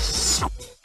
シャンプー。